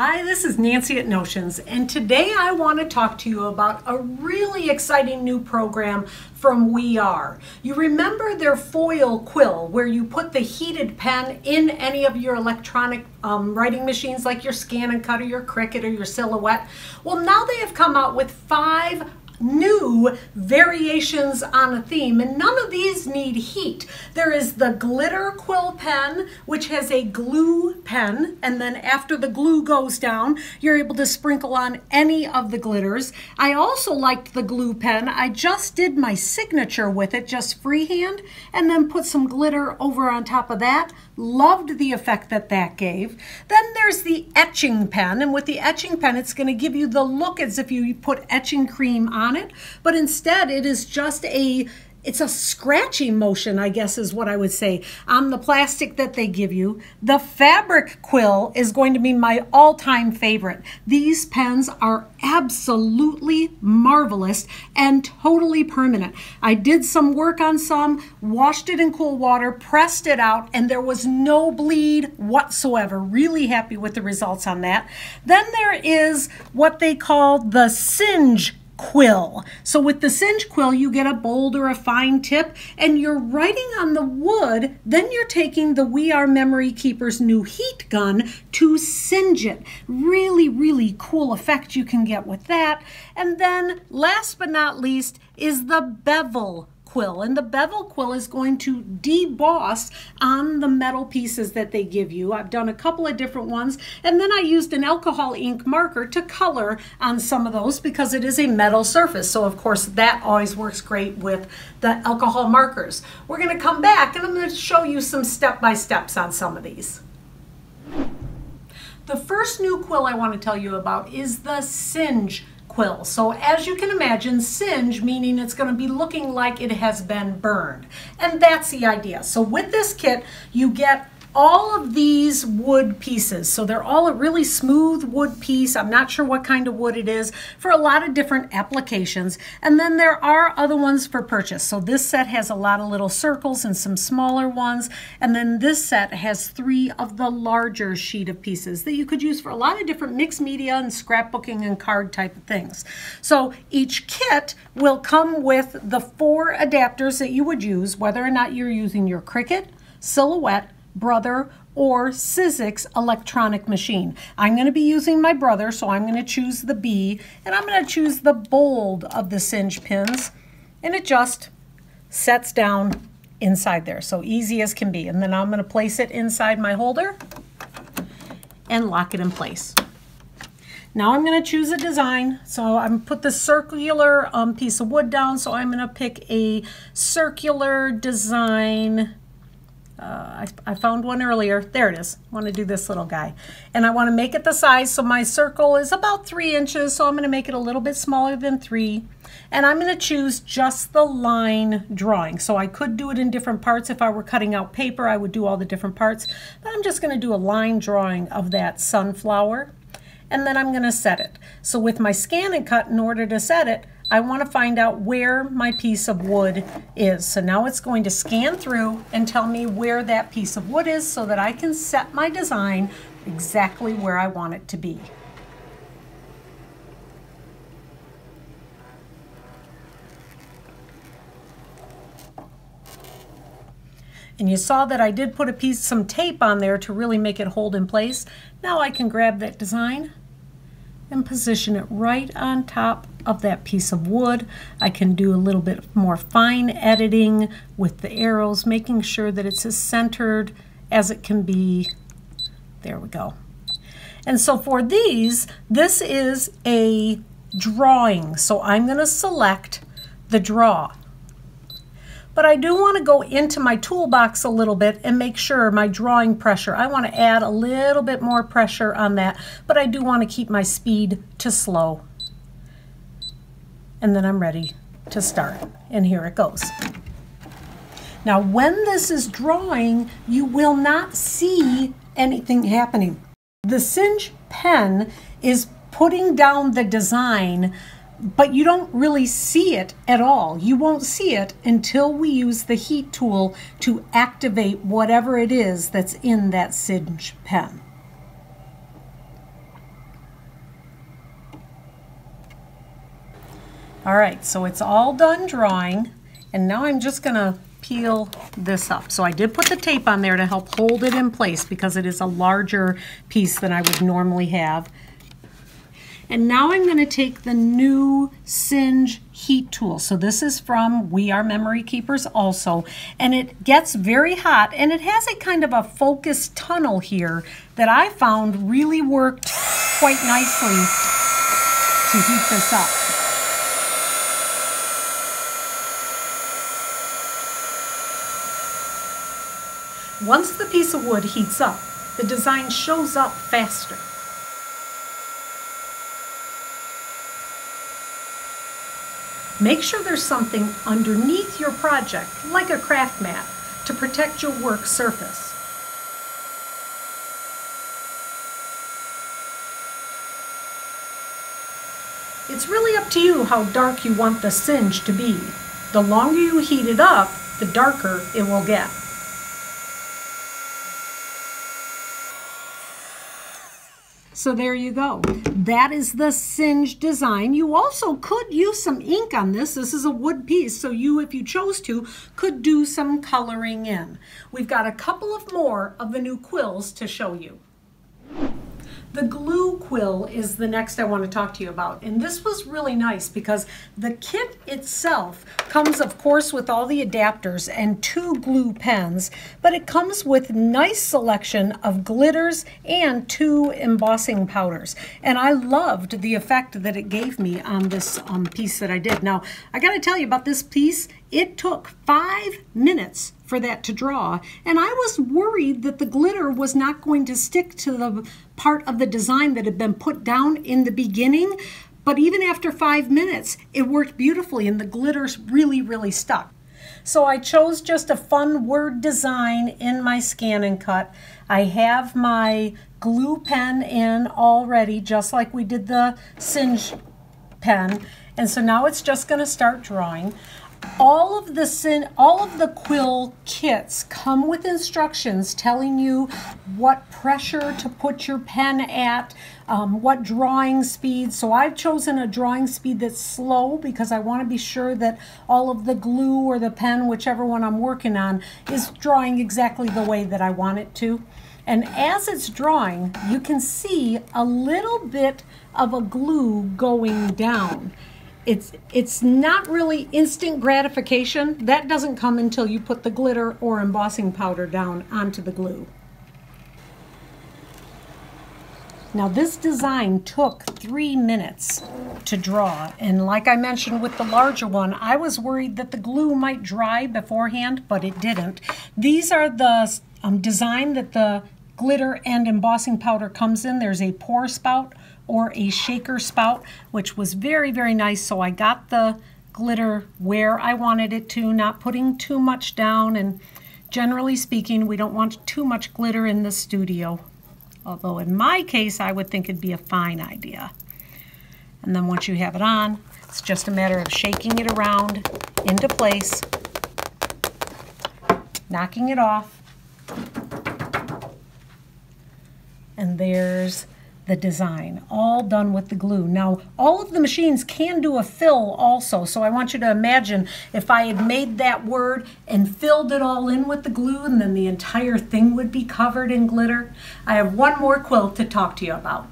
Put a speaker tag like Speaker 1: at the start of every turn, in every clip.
Speaker 1: Hi, this is Nancy at Notions, and today I want to talk to you about a really exciting new program from We Are. You remember their foil quill where you put the heated pen in any of your electronic um, writing machines like your ScanNCut or your Cricut or your Silhouette? Well, now they have come out with five new variations on a theme and none of these need heat. There is the glitter quill pen which has a glue pen and then after the glue goes down you're able to sprinkle on any of the glitters. I also liked the glue pen. I just did my signature with it just freehand and then put some glitter over on top of that. Loved the effect that that gave. Then there's the etching pen and with the etching pen it's going to give you the look as if you put etching cream on on it, but instead it is just a it's a scratching motion, I guess is what I would say, on the plastic that they give you. The fabric quill is going to be my all-time favorite. These pens are absolutely marvelous and totally permanent. I did some work on some, washed it in cool water, pressed it out, and there was no bleed whatsoever. Really happy with the results on that. Then there is what they call the singe quill. So with the singe quill, you get a bold or a fine tip and you're writing on the wood, then you're taking the We Are Memory Keeper's new heat gun to singe it. Really, really cool effect you can get with that. And then last but not least is the bevel quill and the bevel quill is going to deboss on the metal pieces that they give you. I've done a couple of different ones and then I used an alcohol ink marker to color on some of those because it is a metal surface. So of course that always works great with the alcohol markers. We're going to come back and I'm going to show you some step-by-steps on some of these. The first new quill I want to tell you about is the Singe quill. So as you can imagine, singe meaning it's going to be looking like it has been burned. And that's the idea. So with this kit, you get all of these wood pieces. So they're all a really smooth wood piece. I'm not sure what kind of wood it is for a lot of different applications. And then there are other ones for purchase. So this set has a lot of little circles and some smaller ones. And then this set has three of the larger sheet of pieces that you could use for a lot of different mixed media and scrapbooking and card type of things. So each kit will come with the four adapters that you would use, whether or not you're using your Cricut, Silhouette, Brother, or Sizzix electronic machine. I'm going to be using my Brother, so I'm going to choose the B, and I'm going to choose the bold of the singe pins, and it just sets down inside there, so easy as can be. And then I'm going to place it inside my holder and lock it in place. Now I'm going to choose a design. So I'm put the circular um, piece of wood down. So I'm going to pick a circular design uh, I, I, found one earlier. There it is. I want to do this little guy. And I want to make it the size. So my circle is about three inches. So I'm going to make it a little bit smaller than three. And I'm going to choose just the line drawing. So I could do it in different parts. If I were cutting out paper, I would do all the different parts. But I'm just going to do a line drawing of that sunflower. And then I'm going to set it. So with my ScanNCut, in order to set it, I want to find out where my piece of wood is. So now it's going to scan through and tell me where that piece of wood is so that I can set my design exactly where I want it to be. And you saw that I did put a piece, some tape on there to really make it hold in place. Now I can grab that design and position it right on top of that piece of wood. I can do a little bit more fine editing with the arrows, making sure that it's as centered as it can be. There we go. And so for these, this is a drawing. So I'm going to select the draw. But I do want to go into my toolbox a little bit and make sure my drawing pressure, I want to add a little bit more pressure on that, but I do want to keep my speed to slow. And then I'm ready to start. And here it goes. Now, when this is drawing, you will not see anything happening. The Singe pen is putting down the design but you don't really see it at all. You won't see it until we use the heat tool to activate whatever it is that's in that Singe pen. All right, so it's all done drawing, and now I'm just gonna peel this up. So I did put the tape on there to help hold it in place because it is a larger piece than I would normally have. And now I'm going to take the new Singe heat tool. So this is from We Are Memory Keepers also. And it gets very hot and it has a kind of a focus tunnel here that I found really worked quite nicely to heat this up. Once the piece of wood heats up, the design shows up faster. Make sure there's something underneath your project, like a craft mat, to protect your work surface. It's really up to you how dark you want the singe to be. The longer you heat it up, the darker it will get. So there you go. That is the Singe design. You also could use some ink on this. This is a wood piece, so you, if you chose to, could do some coloring in. We've got a couple of more of the new quills to show you. The glue quill is the next I want to talk to you about. And this was really nice because the kit itself comes, of course, with all the adapters and two glue pens, but it comes with nice selection of glitters and two embossing powders. And I loved the effect that it gave me on this um, piece that I did. Now, I got to tell you about this piece. It took five minutes for that to draw. And I was worried that the glitter was not going to stick to the part of the design that had been put down in the beginning. But even after five minutes, it worked beautifully and the glitters really, really stuck. So I chose just a fun word design in my ScanNCut. I have my glue pen in already, just like we did the Singe pen. And so now it's just going to start drawing all of the sin, all of the quill kits come with instructions telling you what pressure to put your pen at, um, what drawing speed. So I've chosen a drawing speed that's slow because I want to be sure that all of the glue or the pen, whichever one I'm working on, is drawing exactly the way that I want it to. And as it's drawing, you can see a little bit of a glue going down it's it's not really instant gratification. That doesn't come until you put the glitter or embossing powder down onto the glue. Now this design took three minutes to draw and like I mentioned with the larger one I was worried that the glue might dry beforehand but it didn't. These are the um, design that the glitter and embossing powder comes in. There's a pour spout or a shaker spout, which was very, very nice. So I got the glitter where I wanted it to, not putting too much down. And generally speaking, we don't want too much glitter in the studio. Although in my case, I would think it'd be a fine idea. And then once you have it on, it's just a matter of shaking it around into place, knocking it off. And there's the design, all done with the glue. Now, all of the machines can do a fill also, so I want you to imagine if I had made that word and filled it all in with the glue and then the entire thing would be covered in glitter. I have one more quilt to talk to you about.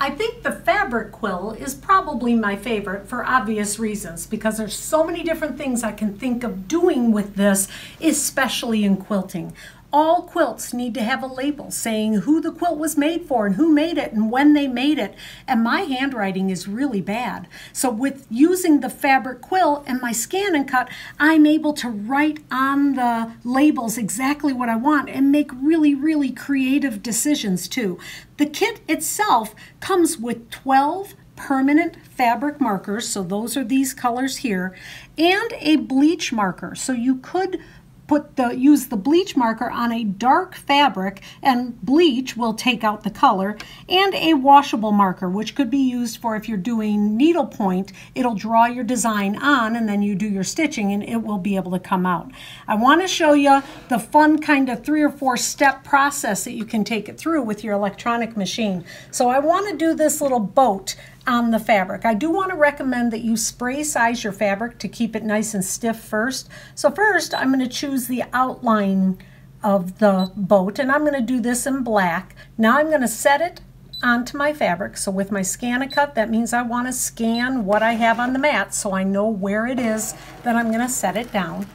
Speaker 1: I think the fabric quill is probably my favorite for obvious reasons because there's so many different things I can think of doing with this, especially in quilting all quilts need to have a label saying who the quilt was made for and who made it and when they made it. And my handwriting is really bad. So with using the fabric quill and my ScanNCut, I'm able to write on the labels exactly what I want and make really, really creative decisions too. The kit itself comes with 12 permanent fabric markers, so those are these colors here, and a bleach marker. So you could put the use the bleach marker on a dark fabric and bleach will take out the color and a washable marker which could be used for if you're doing needlepoint it'll draw your design on and then you do your stitching and it will be able to come out. I want to show you the fun kind of three or four step process that you can take it through with your electronic machine. So I want to do this little boat on the fabric. I do want to recommend that you spray size your fabric to keep it nice and stiff first. So first I'm going to choose the outline of the boat and I'm going to do this in black. Now I'm going to set it onto my fabric. So with my ScanNCut, that means I want to scan what I have on the mat so I know where it is that I'm going to set it down.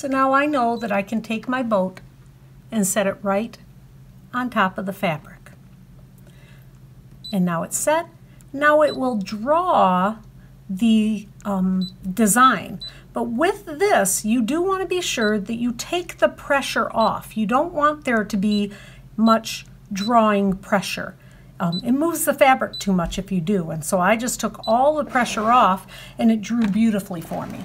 Speaker 1: So now I know that I can take my boat and set it right on top of the fabric. And now it's set. Now it will draw the um, design. But with this, you do want to be sure that you take the pressure off. You don't want there to be much drawing pressure. Um, it moves the fabric too much if you do. And so I just took all the pressure off and it drew beautifully for me.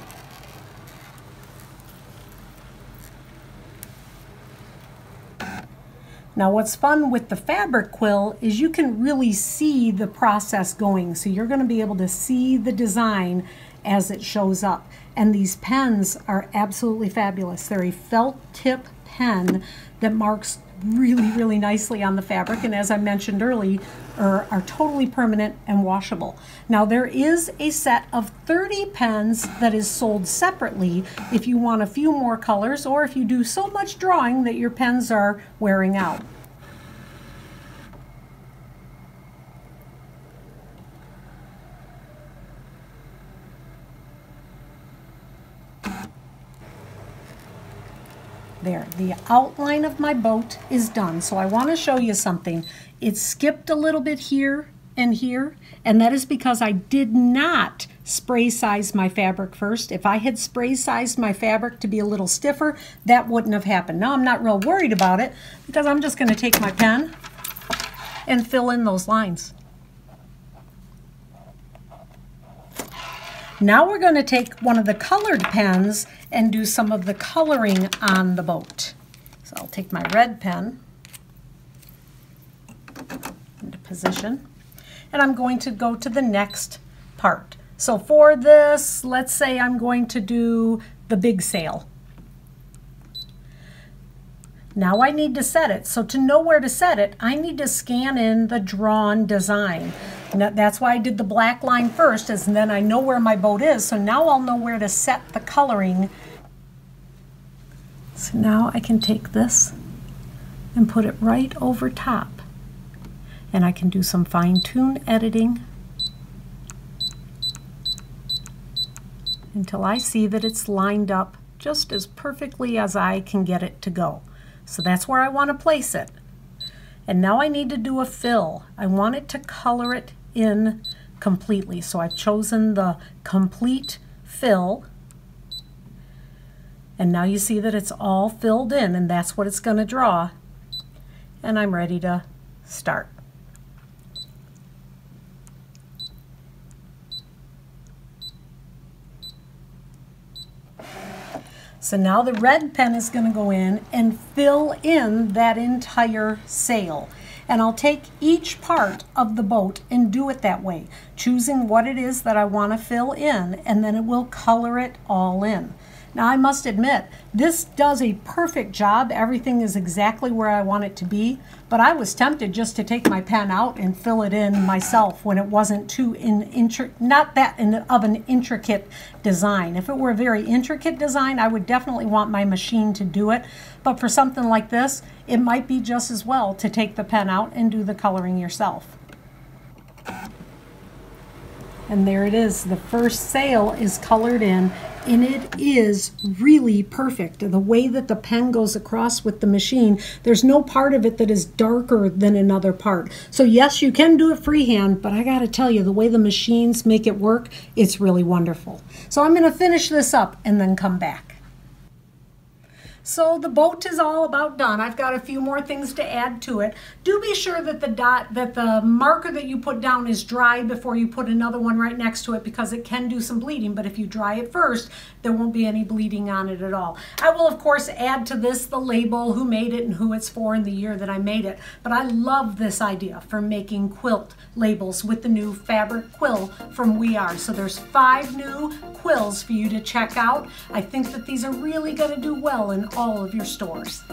Speaker 1: Now what's fun with the fabric quill is you can really see the process going. So you're going to be able to see the design as it shows up. And these pens are absolutely fabulous. They're a felt tip pen that marks really, really nicely on the fabric. And as I mentioned earlier, are, are totally permanent and washable. Now there is a set of 30 pens that is sold separately if you want a few more colors or if you do so much drawing that your pens are wearing out. There, the outline of my boat is done. So I want to show you something. It skipped a little bit here and here, and that is because I did not spray size my fabric first. If I had spray sized my fabric to be a little stiffer, that wouldn't have happened. Now I'm not real worried about it because I'm just going to take my pen and fill in those lines. Now we're going to take one of the colored pens and do some of the coloring on the boat. So I'll take my red pen into position and I'm going to go to the next part. So for this, let's say I'm going to do the big sail. Now I need to set it. So to know where to set it, I need to scan in the drawn design. That's why I did the black line first, is then I know where my boat is. So now I'll know where to set the coloring. So now I can take this and put it right over top. And I can do some fine tune editing until I see that it's lined up just as perfectly as I can get it to go. So that's where I want to place it. And now I need to do a fill. I want it to color it in completely. So I've chosen the complete fill. And now you see that it's all filled in and that's what it's going to draw. And I'm ready to start. So now the red pen is going to go in and fill in that entire sail. And I'll take each part of the boat and do it that way, choosing what it is that I want to fill in, and then it will color it all in. Now I must admit, this does a perfect job. Everything is exactly where I want it to be, but I was tempted just to take my pen out and fill it in myself when it wasn't too in, not that in, of an intricate design. If it were a very intricate design, I would definitely want my machine to do it, but for something like this, it might be just as well to take the pen out and do the coloring yourself. And there it is. The first sail is colored in and it is really perfect. The way that the pen goes across with the machine, there's no part of it that is darker than another part. So yes, you can do it freehand, but I gotta tell you, the way the machines make it work, it's really wonderful. So I'm gonna finish this up and then come back. So the boat is all about done. I've got a few more things to add to it. Do be sure that the dot, that the marker that you put down is dry before you put another one right next to it because it can do some bleeding. But if you dry it first, there won't be any bleeding on it at all. I will of course add to this the label, who made it and who it's for and the year that I made it. But I love this idea for making quilt labels with the new fabric quill from We Are. So there's five new quills for you to check out. I think that these are really going to do well in all of your stores.